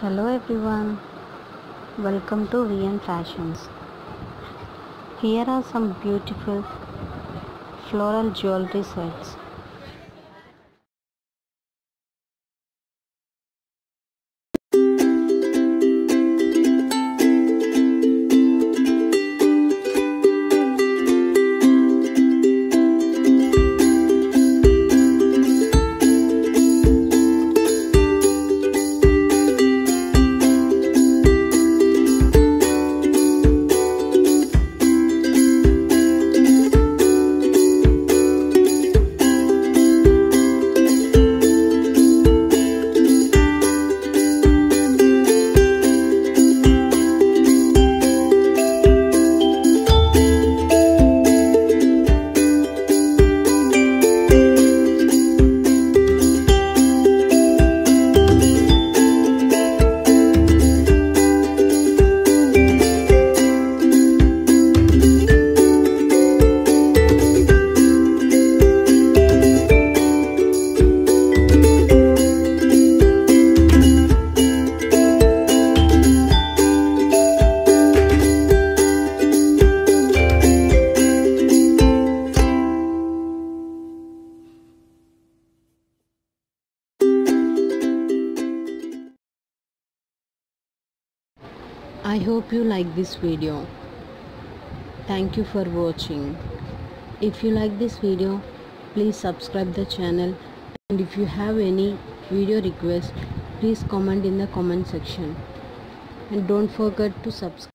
Hello everyone, welcome to VN Fashions. Here are some beautiful floral jewelry sets. I hope you like this video. Thank you for watching. If you like this video, please subscribe the channel and if you have any video request, please comment in the comment section. And don't forget to subscribe.